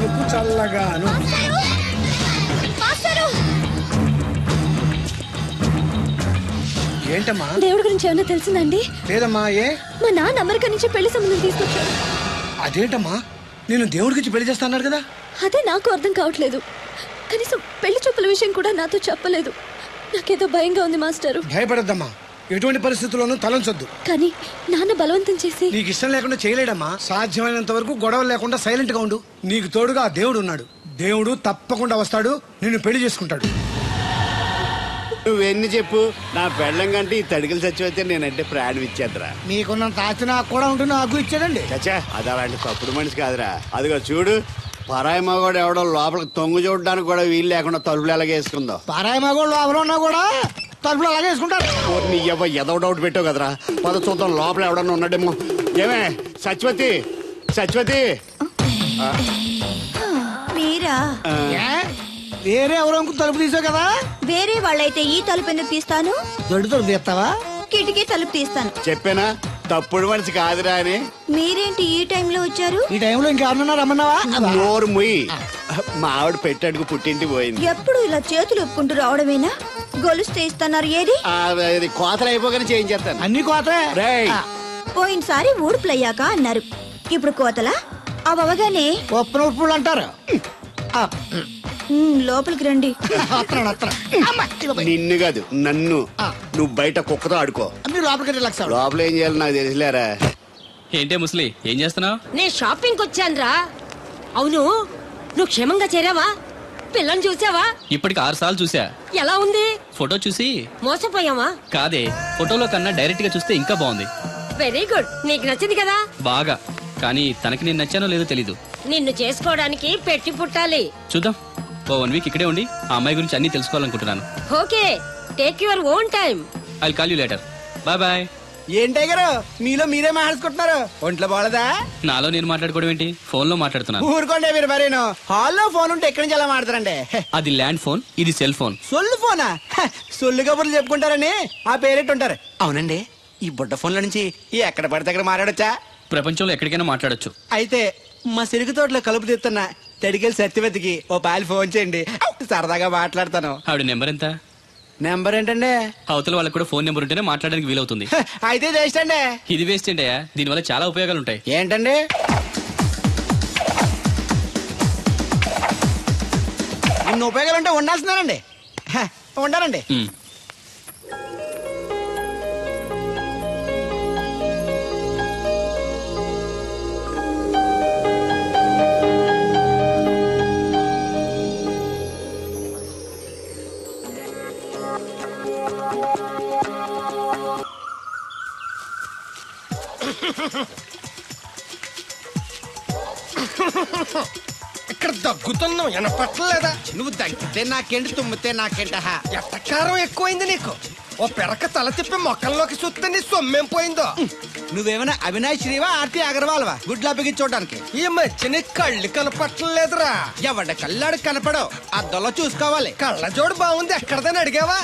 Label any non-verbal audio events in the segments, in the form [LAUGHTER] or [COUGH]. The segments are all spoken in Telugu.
పలుకు చల్లగాను ఏంటమ్మా? దేవుడి గురించి ఏమైనా తెలిసిందండి? లేదమ్మా ఏ? మా నాన్న అమెరికా నుంచి పెళ్ళి సంబంధం తీసుకొచ్చాడు. అదేంటమ్మా? నేను దేవుడికి పెళ్ళి చేస్తా అన్నాడు కదా? అదే నాకు అర్థం కావట్లేదు. కనీసం పెళ్ళి చూపుల విషయం కూడా నాతో చెప్పలేదు. నాకేదో భయంగా ఉంది మాస్టరు. భయపడద్దమ్మా. ఎటువంటి పరిస్థితుల్లోనూ తలంచొద్దు. కానీ నాన్న బలవంతం చేసి నీకు ఇష్టం లేకుండా చేయలేడమ్మా. సాధ్యమైనంత వరకు గొడవ లేకుండా సైలెంట్గా ఉండు. నీకు తోడుగా ఆ దేవుడు ఉన్నాడు. దేవుడు తప్పకుండా వస్తాడు. నిన్ను పెళ్ళి చేసుకుంటాడు. నువ్వెన్ని చెప్పు? నా పెళ్ళం కంటే ఈ తడికలు చచ్చిపోతే నేనంటే ప్రాణం ఇచ్చేద్దరా. మీకున్నంత ఆస్తి నాకు కూడా ఉంటుంది నాకు ఇచ్చాడండి. చచ్చా అది అలాంటి తప్పుడు మనిషి కాదురా. అదిగో చూడు పరాయి మగవాడు ఎవడో లోపలికి తొంగు చూడడానికి కూడా వీలు లేకుండా తలుపులు ఎలాగేసుకుందో. పారాయి మగోళ్ళు ఎవరు ఉన్నా కూడా తలుపులు అలాగే వేసుకుంటారు నీ ఎవ ఎదవ డౌట్ పెట్టావు కదరా. పద చూద్దాం లోపల ఎవడన్నా ఉన్నాడేమో. ఏమే సత్యవతి సత్యవతి. మీరా? ఏ? వేరే ఎవరో ఇంకో తలుపు తీసావు కదా? వేరే వాళ్ళైతే ఈ తలుపు ఎందుకు తీస్తాను? దొడ్డు తలుపు తీస్తావా? కిటికీ తలుపు తీస్తాను. చెప్పానా? తప్పుడు మనిషి కాదురా అని. మీరేంటి ఈ టైంలో వచ్చారు? ఈ టైంలో ఇంకెవరన్నా రమ్మన్నావా? నోరు ముయ్యి మా ఆవిడ పెట్టాడుకు పుట్టింటి పోయింది. ఎప్పుడు ఇలా చేతులు ఒప్పుకుంటూ రావడమేనా? గొలుస్తే ఇస్తున్నారు ఏది? ఆ, కోతలు అయిపోగానే చేయించేస్తాను. అన్ని కోతే రేయ్. పోయినసారి ఊడుపులయ్యాక అన్నారు. ఇప్పుడు కోతలా? అవగానే. ఉప్పున ఉప్పులు అంటారు. ఆ, లోపలికి రండి. వస్తున్నాడు, వస్తున్నాడు. అమ్మ, ఇదిగో పోయి. నిన్ను కాదు నన్ను. ఆ. నువ్వు బయట కుక్కతో ఆడుకో. మీరు లోపలికి రిలాక్స్ అవ్వండి. లోపల ఏం చేయాలి నాకు తెలిసిలేరా? ఏంటే ముసలి ఏం చేస్తున్నావు? నేను షాపింగ్ వచ్చానురా. అవును నువ్వు క్షేమంగా చేరావా? పిల్లని చూసావా? ఇప్పటికి ఆరు సార్లు చూసా ఎలా ఉంది? ఫోటో చూసి? మోసపోయావా? కాదే ఫోటోలో కన్నా డైరెక్ట్గా చూస్తే ఇంకా బాగుంది. వెరీ గుడ్ నీకు నచ్చింది కదా? బాగా. కానీ తనకి నేను నచ్చానో లేదో తెలీదు. నిన్ను చేసుకోవడానికి పెట్టి పుట్టాలి. చూద్దాం. ఓ వన్ వీక్ ఇక్కడే ఉండి ఆ అమ్మాయి గురించి అన్ని తెలుసుకోవాలనుకుంటున్నాను. Okay. Take your own time I call you later bye bye ఏంటే గారు? మీలో మీరే మాట్లాడుకుంటున్నారు. ఒంట్లో బాగలదా నాలో నేను మాట్లాడుకోవడం ఏంటి? ఫోన్లో మాట్లాడుతున్నాను. ఊరుకోండి మీరు మరేను. హాల్లో ఫోన్ ఉంటే ఎక్కడి నుంచి ఎలా మాడతారండి హె, అది ల్యాండ్ ఫోన్ ఇది సెల్ ఫోన్. సొల్లు ఫోనా? సొల్లు కబుర్లు చెప్పుకుంటారని ఆ పేరెట్టు ఉంటారు అవునండి ఈ బుడ్డ ఫోన్ల నుంచి ఎక్కడ పడితే అక్కడ మాట్లాడొచ్చా? ప్రపంచంలో ఎక్కడికైనా మాట్లాడొచ్చు. అయితే మా సిరుగు తోటలో కలుపు తీస్తున్న తడికెళ్ళి సత్యవతికి ఓ పాలు ఫోన్ చేయండి. సరదాగా మాట్లాడతాను. ఆవిడ నెంబర్ ఎంత? నెంబర్ ఏంటండి? అవతల వాళ్ళకి కూడా ఫోన్ నెంబర్ ఉంటేనే మాట్లాడడానికి వీలవుతుంది. అయితే చేస్తండి ఇది వేస్ట్ ఏంటయ్యా దీనివల్ల చాలా ఉపయోగాలు ఉంటాయి ఏంటండి? ఇన్ని ఉపయోగాలు ఉంటే ఉండాల్సిందేనండి. హ, ఇక్కడ దగ్గుతున్నావు వినపట్టలేదా నువ్వు తగ్గితే నాకేంటి తుమ్మితే నాకేంట ఎట్టకారం ఎక్కువైంది నీకు? ఓ పెరక తల తిప్పి మొక్కల్లోకి చూస్తే నీ సొమ్మేం పోయిందో? నువ్వేమైనా అవినాష్ శ్రీవా ఆర్తి అగర్వాల్వా? గుడ్లా చూడడానికి. ఈ మధ్య నీ కళ్ళు కనపట్టలేదురా ఎవడ కళ్ళాడు కనపడవు? అద్దంలో చూసుకోవాలి. కళ్ళజోడు బాగుంది ఎక్కడదని అడిగావా?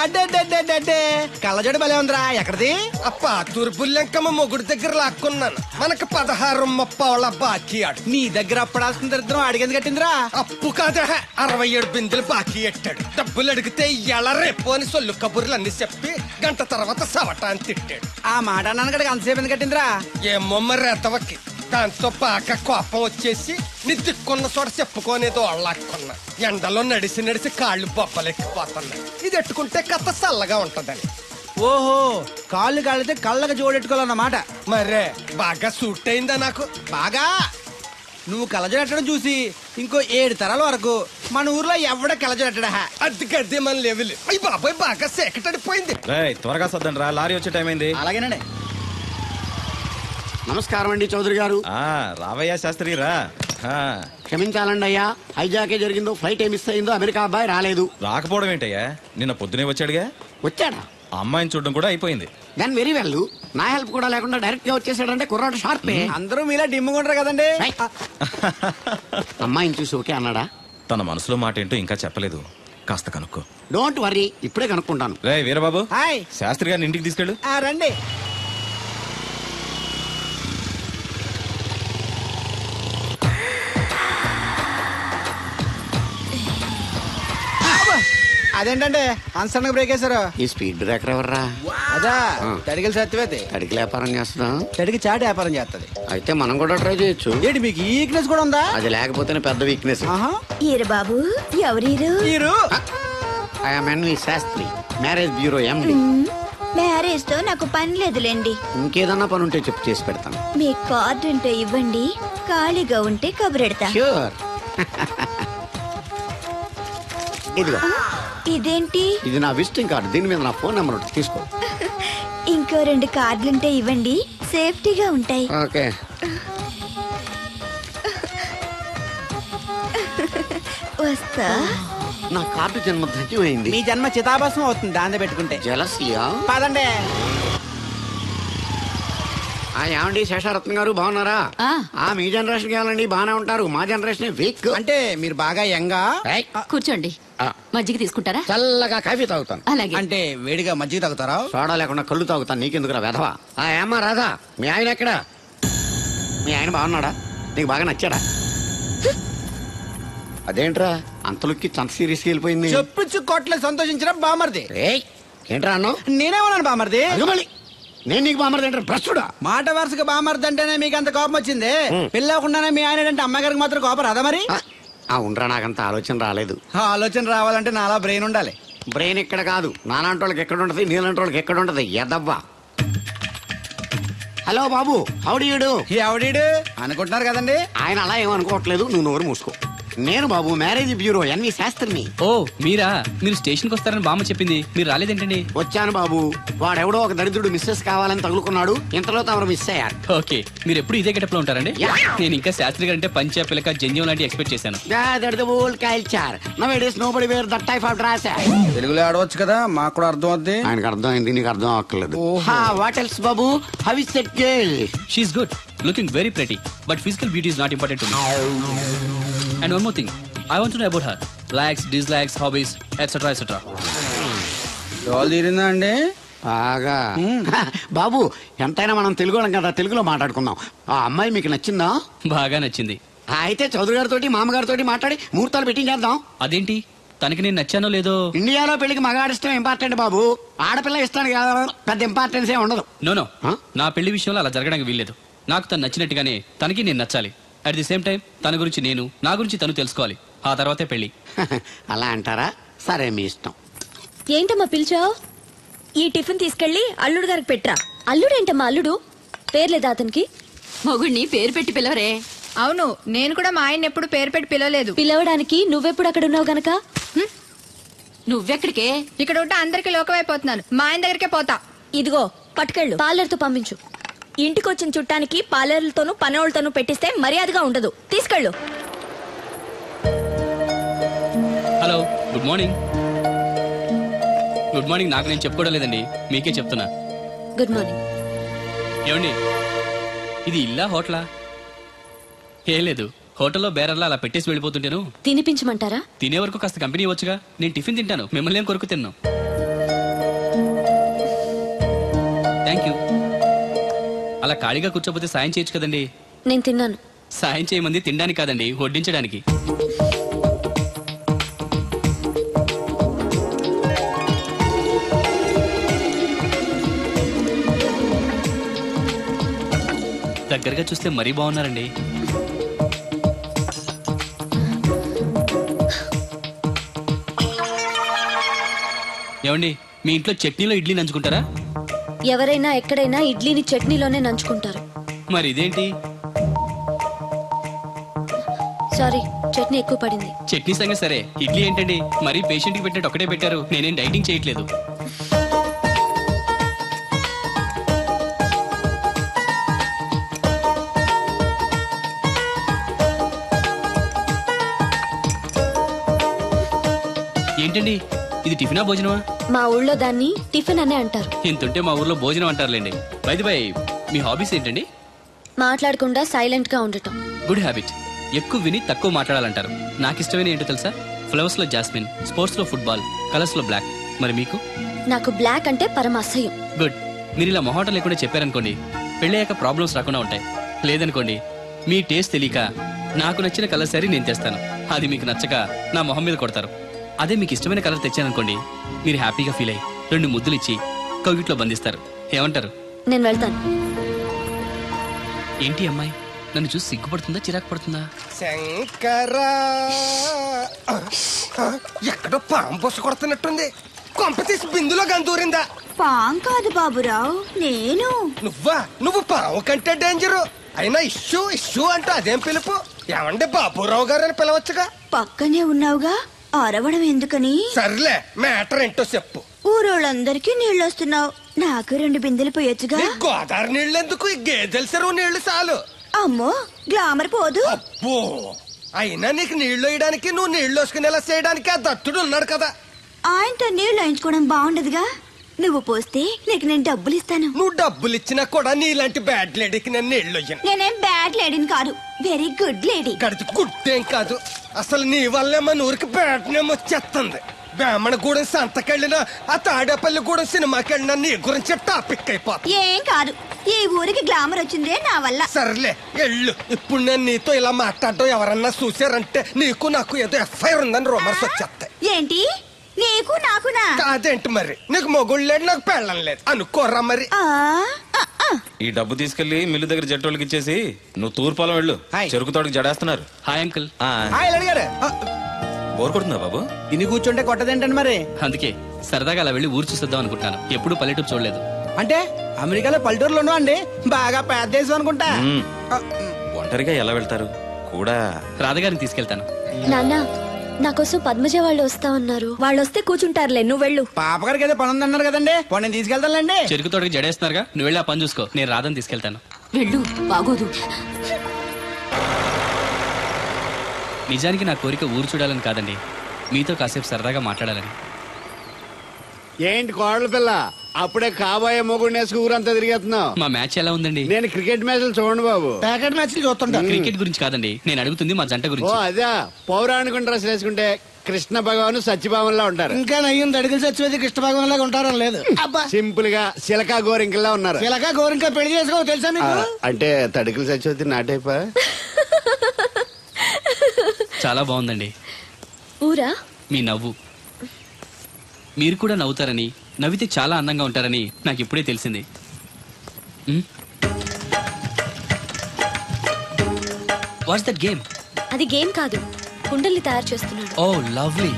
అడ్డే కళ్ళజోడు భలే ఉందిరా ఎక్కడిది? ఆ పాతూరు బుల్లెంకమ్మ మొగుడు దగ్గర లాక్కున్నాను. మనకు పదహారు ముప్పావుల బాకీ ఆడు నీ దగ్గర అప్పడాల్సిన దరిద్రం అడిగింది కట్టిందిరా? అప్పు కాదా అరవై ఏడు బిందెలు బాకీ ఎట్టాడు. డబ్బులు అడిగితే ఎలా రేపు అని సొల్లు కబుర్లు అన్ని చెప్పి గంట తర్వాత సవటాన్ని తిట్టాడు. ఆ మాట అన్నాను కదా అంతసేపు ఎందుకు కట్టిందిరా? ఏమో మరి ఎతవకి దాంతో బాగా కోపం వచ్చేసి నీ దిక్కున్న చోట చెప్పుకోనేదో అళ్ళాక్కున్నా ఎండలో నడిసి నడిసి కాళ్ళు బొబ్బలెక్కిపోతున్నాయి. ఇది ఎట్టుకుంటే కథ చల్లగా ఉంటదని. ఓహో కాళ్ళు కాళ్ళైతే కళ్ళకి జోడెట్టుకోవాలన్నమాట. మరే బాగా సూట్ అయిందా నాకు? బాగా. నువ్వు కళ్ళజోడెట్టడం చూసి ఇంకో ఏడు తరాల వరకు మన ఊర్లో ఎవడ కళ్ళజోడెట్టడా అది గడ్డి మన లెవెల్. అయ్యి బాబాయ్ బాగా సేకటడిపోయింది. రేయ్ త్వరగా సర్దండి రా లారీ వచ్చే టైం అయింది. అలాగేనండి. నమస్కారం అండి చౌదరి గారు. ఆ రావయ్యా శాస్త్రి రా. ఆ, క్షమించాలండి అయ్యా. హైజాకే జరిగిందో ఫ్లైట్ ఏమి మిస్ అయిందో అమెరికా అబ్బాయి రాలేదు. రాకపోవడం ఏంటయ్యా? నిన్న పొద్దునే వచ్చాడుగా? వచ్చాడా? ఆ అమ్మాయిని చూడడం కూడా అయిపోయింది. దాని వెరీ వెల్ నా హెల్ప్ కూడా లేకుండా డైరెక్ట్గా వచ్చేసాడంటే కుర్రాడు షార్పే అందరూ మీలా డిమ్ముకుంటారు కదండి. రైట్. [LAUGHS] అమ్మాయిని చూసి ఓకే అన్నాడా? తన మనసులో మాట ఏంటో ఇంకా చెప్పలేదు. కాస్త కనుక్కో. డోంట్ వరీ ఇప్పుడే కనుక్కుంటాను. రే వీరబాబు. హాయ్ శాస్త్రి గారిని ఇంటికి తీసుకెళ్ళు. ఆ, రండి. అదేంటండి అన్సన్ బ్రేక్ వేశారు ఈ స్పీడ్ బ్రేకర్ ఎవర్రా? అదా ఆ. తడిగిల సత్యవేతి అడిగి వ్యాపారం చేస్తున్నాం తడికి చాటి వ్యాపారం చేస్తది. అయితే మనం కూడా ట్రై చేయొచ్చు. ఏంటి మీకు వీక్నెస్ కూడా ఉందా? అది లేకపోతేనే పెద్ద వీక్నెస్ ఈరు బాబు ఎవరీరు మీరు I'm N V Sastri marriage bureau MD మ్యారేజ్తో నాకు పని లేదులేండి. ఇంకేదన్నా పని ఉంటే చెప్పు చేసి పెడతాను. మీ కార్డు ఉంటే ఇవ్వండి ఖాళీగా ఉంటే కబురెడతా. ష్యూర్ [LAUGHS] ఇదిగో. ఇదేంటి? ఇది నా విజిటింగ్ కార్డు. దీని మీద నా ఫోన్ నెంబర్ ఉంటుంది తీసుకో. ఇంకో రెండు కార్డులుంటే ఇవ్వండి. సేఫ్టీగా ఉంటాయి. ఓకే. వస్తా. నా కార్డు జన్మ ధన్యమైంది. మీ జన్మ చితాభాసం అవుతుంది దాన్ని పెట్టుకుంటే. జలసియా? పదండి. ఆ ఏమండి శేషారత్న గారు బాగున్నారా? ఆ. ఆ మీ జనరేషన్ కావాలండి బాగానే ఉంటారు. మా జనరేషన్ వీక్. అంటే మీరు బాగా యంగా? కూర్చోండి. మజ్జిగ తీసుకుంటారా? చల్లగా కాఫీ తాగుతాను. అలాగే. అంటే వేడిగా మజ్జిగ తాగుతారా? సోడా లేకుండా కళ్ళు తాగుతాను. నీకెందుకురా వెధవా? ఆ ఏమ్మా రాధా మీ ఆయన ఎక్కడా? మీ ఆయన బాగున్నాడా? నీకు బాగా నచ్చాడా? అదేంట్రా? అంతలోకి చంత సీరియస్కి వెళ్ళిపోయింది. చెప్పుచ్చు కొట్ల సంతోషించడం బామర్ది. ఏయ్ ఏంట్రా అన్నావు? నేనేమన్నాను బామర్ది. అదిగో మళ్ళీ. నేను నీకు బామరది ఏంట్రా భ్రష్టుడా మాట వరుసగా బామర్ది అంటేనే మీకు అంత కోపం వచ్చింది. పిల్లకుండానే మీ ఆయన అంటే అమ్మగారికి మాత్రం కోపం రాదా మరి? ఆ, ఉండరా నాకంత ఆలోచన రాలేదు. ఆ ఆలోచన రావాలంటే నాలా బ్రెయిన్ ఉండాలి. బ్రెయిన్ ఇక్కడ కాదు నాలాంటి వాళ్ళకి ఎక్కడ ఉంటది నీలాంటి వాళ్ళకి ఎక్కడ ఉంటది? ఎదవ్వా. హలో బాబు హౌడీయుడు ఎవడీడు అనుకుంటున్నారు కదండి? ఆయన అలా ఏమనుకోవట్లేదు నువ్వు నోరు మూసుకో. నేను Babu marriage bureau N V శాస్త్రిని. ఓ మీరా? మీరు స్టేషన్కి వస్తారని బామ్మ చెప్పింది. మీరు రాలేదేంటండి? వచ్చాను బాబు. వాడెవడో ఒక దరిద్రుడు మిస్సెస్ కావాలని తగులుకున్నాడు. ఇంతలో తమరు మిస్ అయ్యారు. ఓకే మీరు ఎప్పుడు ఇదే గెటప్లో ఉంటారండి? యా. నేను ఇంకా శాస్త్రి గారు అంటే పంచ పిలక జంజం లాంటి ఎక్స్పెక్ట్ చేశాను. తెలుగులో ఆడవచ్చు కదా మాకు కూడా అర్థం అవుద్ది ఆయనకు అర్థమైంది నీకు అర్థం అవ్వట్లేదు ఓహో. What else Babu? How is that girl good looking very pretty but physical beauty is not important and one more thing I want to know about her likes dislikes hobbies etcetera etcetera Dol తీరిందా అండి బాగా. [LAUGHS] బాబు ఎంతైనా మనం తెలుగు వాళ్ళం కదా తెలుగులో మాట్లాడుకుందాం. ఆ అమ్మాయి మీకు నచ్చిందా? బాగా నచ్చింది. అయితే చౌదరి గారితో మామగారితో మాట్లాడి ముహూర్తాలు పెట్టించేద్దాం అదేంటి? తనకి నేను నచ్చానో లేదో? ఇండియాలో పెళ్ళికి మగాడిష్టం ఇంపార్టెంట్ బాబు. ఆడపిల్ల ఇష్టానికి కాదు పెద్ద ఇంపార్టెన్స్ ఏ ఉండదు. No no? నా పెళ్ళి విషయంలో అలా జరగడానికి వీల్లేదు. నాకు తను నచ్చినట్టుగానే తనకి నేను నచ్చాలి. అట్ ది సేమ్ టైం తన గురించి నేను నా గురించి తను తెలుసుకోవాలి. ఆ తర్వాతే పెళ్ళి [LAUGHS] అలా అంటారా? సరే మీ ఇష్టం. ఏంటమ్మా పిలిచావు? ఈ టిఫిన్ తీసుకెళ్ళి అల్లుడు గారికి పెట్టరా? అల్లుడేంటమ్మా అల్లుడు? పేర్లేదా అతనికి? మొగుడిని పేరు పెట్టి పిలవరే. అవును నేను కూడా మా ఆయన ఎప్పుడు పేరు పెట్టి పిలవలేదు. పిలవడానికి నువ్వెప్పుడు అక్కడ ఉన్నావు గనక? నువ్వెక్కడికే? ఇక్కడ ఉంటే అందరికి లోకమైపోతున్నాను మా ఆయన దగ్గరికే పోతా. ఇదిగో పట్టుకెళ్ళు. పార్లర్తో పంపించు. ఇంటికొచ్చిన చుట్టానికి పార్లర్లతోనూ పనోళ్ళతోనూ పెట్టిస్తే మర్యాదగా ఉండదు. తీసుకెళ్ళు. Hello good morning. Good morning నాకు నేను చెప్పుకోవడం లేదండి. మీకే చెప్తున్నా. Good morning. ఏమండి? ఇది ఇల్లా హోటలా? ఏం లేదు. హోటల్లో బేరర్లా అలా పెట్టేసి వెళ్ళిపోతుంటేను. తినిపించమంటారా? తినే వరకు కాస్త కంపెనీ ఇవ్వచ్చుగా. నేను టిఫిన్ తింటాను. మిమ్మల్ని ఏం కొరకు తిన్నాను అలా ఖాళీగా కూర్చోపోతే సాయం చేయొచ్చు కదండి? నేను తిన్నాను. సాయం చేయమంది తినడానికి కాదండి వడ్డించడానికి. దగ్గరగా చూస్తే మరీ బాగున్నారండి. ఏమండి మీ ఇంట్లో చట్నీలో ఇడ్లీ నంచుకుంటారా? ఎవరైనా ఎక్కడైనా ఇడ్లీని చట్నీలోనే నంచుకుంటారు. మరి ఇదేంటి? సారీ చట్నీ ఎక్కువ పడింది. చట్నీ సంగతి సరే. ఇడ్లీ ఏంటండి? మరీ పేషెంట్కి పెట్టినట్టు ఒకటే పెట్టారు. నేనేం డైటింగ్ చేయట్లేదు. ఏంటండి? ఇది టిఫినా భోజనమా? మా ఊళ్ళో దాన్ని టిఫిన్ అనే అంటారు. ఇంతుంటే మా ఊర్లో భోజనం అంటారులేండి. బైది బై మీ హాబీస్ ఏంటండి? మాట్లాడకుండా సైలెంట్గా ఉండటం. గుడ్ హ్యాబిట్ ఎక్కువ విని తక్కువ మాట్లాడాలంటారు. నాకు ఇష్టమైన ఏంటో తెలుసా? ఫ్లవర్స్లో జాస్మిన్ స్పోర్ట్స్లో ఫుట్బాల్ కలర్స్లో బ్లాక్ మరి మీకు? నాకు బ్లాక్ అంటే పరమ అసహ్యం గుడ్ మీరు ఇలా మొహాటం లేకుండా చెప్పారనుకోండి పెళ్ళయ్యాక ప్రాబ్లమ్స్ రాకుండా ఉంటాయి. లేదనుకోండి మీ టేస్ట్ తెలియక నాకు నచ్చిన కలర్ సరే నేను తెస్తాను. అది మీకు నచ్చక నా మొహం మీద కొడతారు. అదే మీకు ఇష్టమైన కలర్ తెచ్చాననుకోండి మీరు హ్యాపీగా ఫీల్ అయ్యి రెండు ముద్దులు ఇచ్చి కవిట్లో బంధిస్తారు. ఏమంటారు? నేను వెళ్తాను. ఏంటి అమ్మాయి? నన్ను చూసి సిగ్గుపడుతుందా చిరాకు పడుతుందా? శంకరా! ఎక్కడో పాము బొస కొడుతున్నట్టుంది. కొంప తీసి బిందులో గందూరిందా పాం కాదు బాబురావు నేను. నువ్వా? నువ్వు పాము కంటే డేంజరు. అయినా ఇష్యూ ఇష్యూ అంటూ అదేం పిలుపు? ఏమండి బాబురావు గారు అని పిలవచ్చుగా? పక్కనే ఉన్నావుగా? అరవడం ఎందుకని? సర్లే మ్యాటర్ ఏంటో చెప్పు. ఊరోళ్ళందరికీ నీళ్ళు వస్తున్నావు నాకు రెండు బిందెలు పోయొచ్చుగా? గోదావరి నీళ్ళు ఎందుకు గేదెల చెరువు నీళ్ళు చాలు. అమ్మో గ్లామర్ పోదు. అబ్బో అయినా నీకు నీళ్ళు వేయడానికి నువ్వు నీళ్ళు వేసుకునేలా చేయడానికి ఆ దత్తుడు ఉన్నాడు కదా. ఆయనతో నీళ్ళు వేయించుకోవడం బాగుండదుగా? నువ్వు పోస్తే నీకు నేను డబ్బులు ఇస్తాను. నువ్వు డబ్బులు ఇచ్చినా కూడా నీలాంటి బ్యాడ్ లేడీకి నేను నీళ్ళు నేనేం బ్యాడ్ లేడీని కాదు. వెరీ గుడ్ లేడీ గడిచి గుట్టేం కాదు. అసలు నీ వల్లే మన ఊరికి బ్యాటనేం వచ్చేస్తుంది బ్రాహ్మణగూడెం సంతకెళ్ళినా ఆ తాడేపల్లిగూడెం సినిమాకి వెళ్ళినా నీ గురించి టాపిక్ అయిపోతుంది. ఏం కాదు ఈ ఊరికి గ్లామర్ వచ్చిందే నా వల్ల. సర్లే ఎళ్ళు. ఇప్పుడు నేను నీతో ఇలా మాట్లాడడం ఎవరన్నా చూసారంటే నీకు నాకు ఏదో ఎఫ్ఐఆర్ ఉందని రూమర్స్ వచ్చేస్తాయి ఏంటి? నీకు నాకునా? కాదేంటి మరి? నీకు మొగుళ్ళు లేదు నాకు పెళ్ళం లేదు. అనుకోరా మరి. ఆ. ఈ డబ్బు తీసుకెళ్ళి మిల్లు దగ్గర జట్టోళ్ళకి ఇచ్చేసి నువ్వు తూర్పాలం వెళ్ళు. హాయ్. చెరుకు తోటకి జడేస్తున్నారు. Hi uncle. ఆ, ఆ, బోర్ కొడుతుందా బాబు? ఇన్ని కూర్చుంటే కొట్టదేంటండి మరి? అందుకే సరదాగా అలా వెళ్ళి ఊరు చూసేద్దాం అనుకుంటాను ఎప్పుడు పల్లెటూరు చూడలేదు. అంటే అమెరికాలో పల్లెటూరులోనూ అండి. బాగా పెద్ద దేశం అనుకుంటా. మ్మ్. ఆ, ఒంటరిగా ఎలా వెళ్తారు? కూడా. రాధగారిని తీసుకెళ్తాను. నాన్న నా కోసం పద్మజ వాళ్ళు వస్తా ఉన్నారు వాళ్ళు వస్తే కూర్చుంటారులే నువ్వు వెళ్ళు. పాపగారికి ఏదో పని ఉందన్నారు కదండి. పోనీ నేను తీసుకెళ్తానులేండి. చెరుకు తోటకి జడేస్తున్నారుగా? నువ్వు వెళ్ళి ఆ పని చూసుకో. నేను రాధని తీసుకెళ్తాను. వెళ్ళు బాగోదు. నిజానికి నా కోరిక ఊరు చూడాలని కాదండి. మీతో కాసేపు సరదాగా మాట్లాడాలని. ఏంటి కోడల పిల్ల? అప్పుడే కాబోయే మొగుడు నేసుకు ఊరంతా తిరిగేస్తున్నావు. మా మ్యాచ్ ఎలా ఉందండి? నేను క్రికెట్ మ్యాచ్లు చూడండి బాబు. ప్యాకెట్ మ్యాచ్ చూస్తుంటా. క్రికెట్ గురించి కాదండి. నేను అడుగుతుంది మా జంట ఓ గురించి అదే. పౌరాణిక డ్రెస్ వేసుకుంటే కృష్ణ భగవాన్ సత్యభావంలా ఉంటారు. ఇంకా నయ్యం దడిగిలి చచ్చిపోతే కృష్ణ భాగం లాగా ఉంటారని లేదు. అబ్బా. సింపుల్గా సిలకా గోరింకల్లా ఉన్నారు. ఇలాగా గోరింకా పెళ్ళి చేసుకో తెలుసా ఆ, మీకు? అంటే తడికలు చచ్చిపోతే నాటైపా? చాలా బాగుందండి. ఊరా? మీ నవ్వు. మీరు కూడా నవ్వుతారని నవ్వితే చాలా అందంగా ఉంటారని నాకు ఇప్పుడే తెలిసింది. వాట్స్ దట్ గేమ్ అది గేమ్ కాదు. కుండల్ని తయారు చేస్తున్నాడు. ఓ లవ్లీ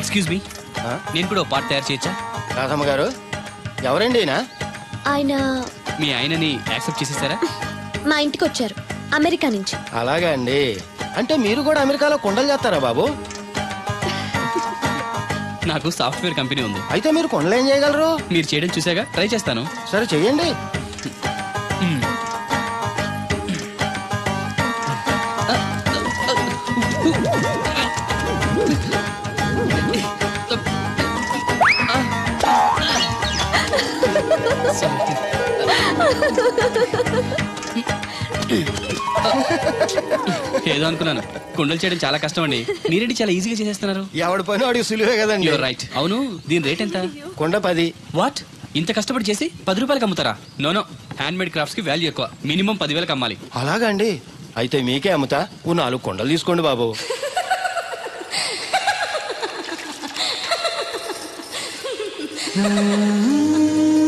ఎక్స్క్యూజ్ మీ నేను కూడా పార్ట్ తయారు చేయొచ్చా? రాధమ్మ గారు ఎవరండి ఈయన? ఆయన మీ ఆయనని యాక్సెప్ట్ చేసేసారా [LAUGHS] మా ఇంటికి వచ్చారు అమెరికా నుంచి. అలాగా అండి. అంటే మీరు కూడా అమెరికాలో కొండలు చేస్తారా బాబు? నాకు సాఫ్ట్వేర్ కంపెనీ ఉంది. అయితే మీరు కొండలు ఏం చేయగలరు? మీరు చేయడం చూసాగా ట్రై చేస్తాను. సరే చెయ్యండి. ఏదో అనుకున్నాను. కుండలు చేయడం చాలా కష్టం అండి మీరేంటి చాలా ఈజీగా చేసేస్తున్నారు? ఎవడి పని వాడికి సులువే కదండి. యూర్ రైట్ అవును దీని రేట్ ఎంత? కొండ పది. వాట్ ఇంత కష్టపడి చేసి పది రూపాయలకి అమ్ముతారా? నోనో హ్యాండ్ మేడ్ క్రాఫ్ట్స్కి వాల్యూ ఎక్కువ. మినిమం పదివేలకు అమ్మాలి. అలాగా అండి. అయితే మీకే అమ్ముతా. ఓ నాలుగు కొండలు తీసుకోండి బాబు. [LAUGHS]